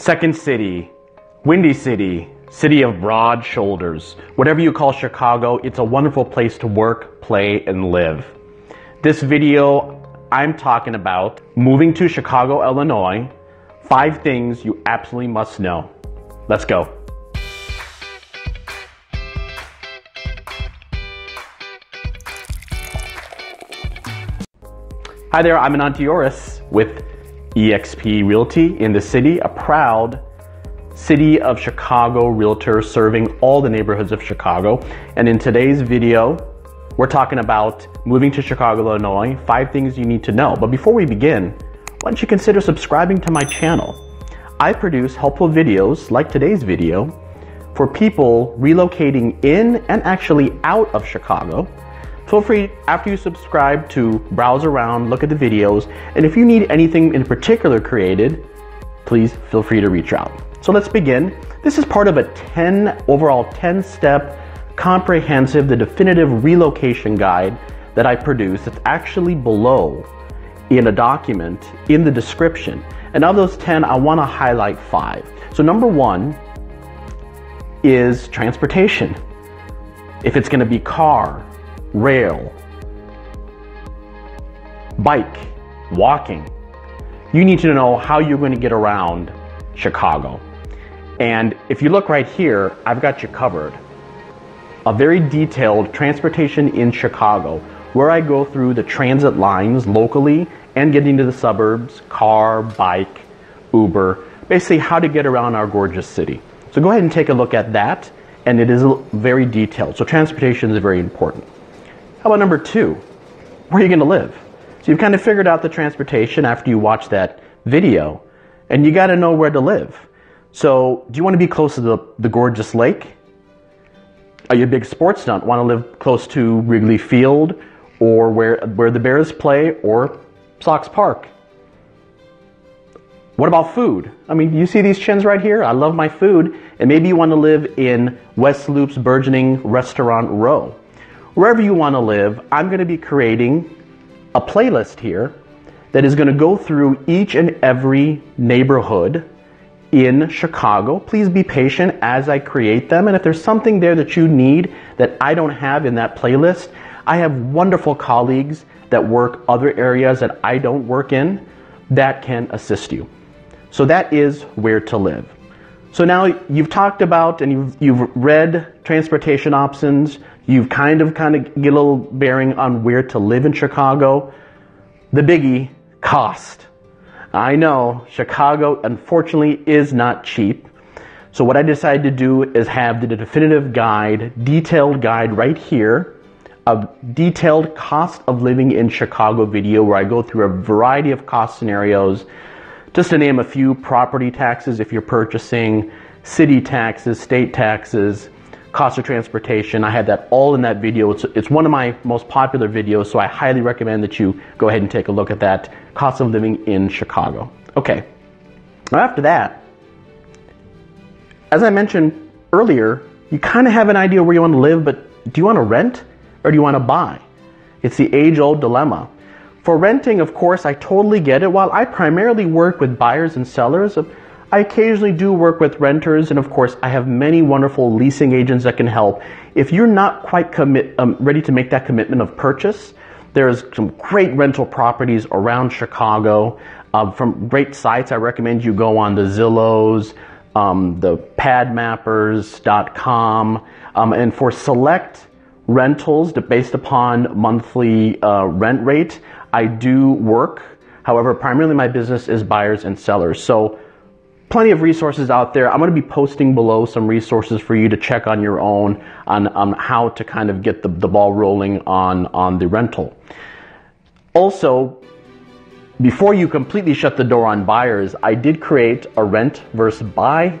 Second City, Windy City, City of Broad Shoulders, whatever you call Chicago, it's a wonderful place to work, play, and live. This video, I'm talking about moving to Chicago, Illinois, five things you absolutely must know. Let's go. Hi there, I'm Anant Deoras with eXp Realty in the city, a proud City of Chicago realtor serving all the neighborhoods of Chicago. And in today's video, we're talking about moving to Chicago, Illinois, five things you need to know. But before we begin, why don't you consider subscribing to my channel? I produce helpful videos like today's video for people relocating in and actually out of Chicago. Feel free, after you subscribe, to browse around, look at the videos, and if you need anything in particular created, please feel free to reach out. So let's begin. This is part of a 10, overall 10 step, comprehensive, the definitive relocation guide that I produced. It's actually below in a document in the description. And of those 10, I want to highlight five. So, number one is transportation. If it's going to be car, rail, bike, walking, you need to know how you're going to get around Chicago. And if you look right here, I've got you covered. A very detailed transportation in Chicago where I go through the transit lines locally and getting to the suburbs, car, bike, Uber, basically how to get around our gorgeous city. So go ahead and take a look at that, and it is very detailed. So transportation is very important. How about number two? Where are you going to live? So you've kind of figured out the transportation after you watch that video, and you got to know where to live. So, do you want to be close to the, the gorgeous lake? Are you a big sports nut? Want to live close to Wrigley Field or where, where the Bears play or Sox Park? What about food? I mean, you see these chins right here? I love my food. And maybe you want to live in West Loop's burgeoning restaurant row. Wherever you want to live, I'm going to be creating a playlist here that is going to go through each and every neighborhood in Chicago. Please be patient as I create them. And if there's something there that you need that I don't have in that playlist, I have wonderful colleagues that work other areas that I don't work in that can assist you. So that is where to live. So now you've talked about and you've, you've read transportation options. You've kind of kind of get a little bearing on where to live in Chicago. The biggie, cost. I know Chicago, unfortunately, is not cheap. So, what I decided to do is have the definitive guide, detailed guide right here, a detailed cost of living in Chicago video where I go through a variety of cost scenarios. Just to name a few property taxes if you're purchasing, city taxes, state taxes, cost of transportation. I had that all in that video. It's, it's one of my most popular videos, so I highly recommend that you go ahead and take a look at that cost of living in Chicago. Okay. Now, after that, as I mentioned earlier, you kind of have an idea where you want to live, but do you want to rent or do you want to buy? It's the age old dilemma. For renting, of course, I totally get it. While I primarily work with buyers and sellers, I occasionally do work with renters, and of course, I have many wonderful leasing agents that can help. If you're not quite commit, um, ready to make that commitment of purchase, there's some great rental properties around Chicago. Uh, from great sites, I recommend you go on the Zillows, um, the padmappers.com, um, and for select rentals based upon monthly uh, rent rate, I do work. However, primarily my business is buyers and sellers. So plenty of resources out there. I'm going to be posting below some resources for you to check on your own on, on how to kind of get the, the ball rolling on, on the rental. Also, before you completely shut the door on buyers, I did create a rent versus buy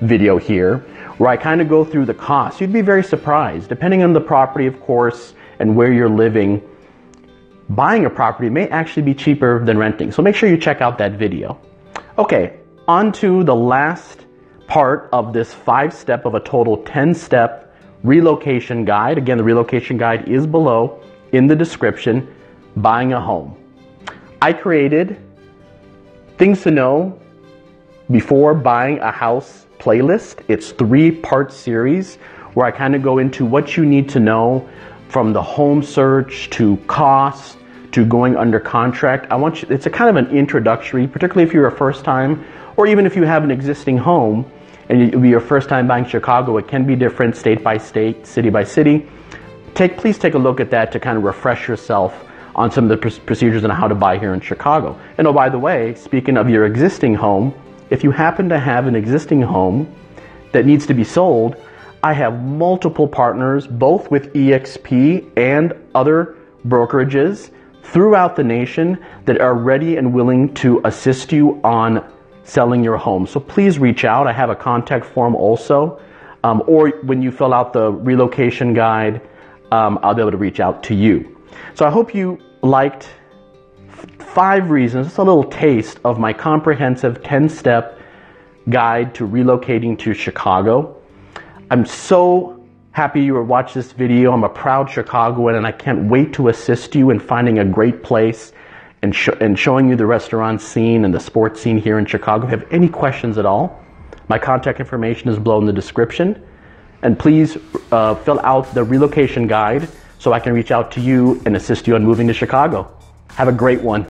video here where I kind of go through the costs. You'd be very surprised. Depending on the property, of course, and where you're living, buying a property may actually be cheaper than renting. So make sure you check out that video. Okay, on to the last part of this five step of a total 10 step relocation guide. Again, the relocation guide is below in the description buying a home. I created things to know before buying a house playlist. It's three part series where I kind of go into what you need to know from the home search to cost to going under contract. I want you, it's a kind of an introductory, particularly if you're a first time or even if you have an existing home and it'll be your first time buying Chicago. It can be different state by state, city by city. Take, please take a look at that to kind of refresh yourself on some of the procedures and how to buy here in Chicago. And oh, by the way, speaking of your existing home, if you happen to have an existing home that needs to be sold, I have multiple partners, both with EXP and other brokerages throughout the nation that are ready and willing to assist you on selling your home. So please reach out. I have a contact form also. Um, or when you fill out the relocation guide, um, I'll be able to reach out to you. So I hope you liked five reasons, just a little taste of my comprehensive 10 step guide to relocating to Chicago. I'm so happy you were watched this video. I'm a proud Chicagoan and I can't wait to assist you in finding a great place and, sh- and showing you the restaurant scene and the sports scene here in Chicago. If you have any questions at all, my contact information is below in the description. And please uh, fill out the relocation guide so I can reach out to you and assist you on moving to Chicago. Have a great one.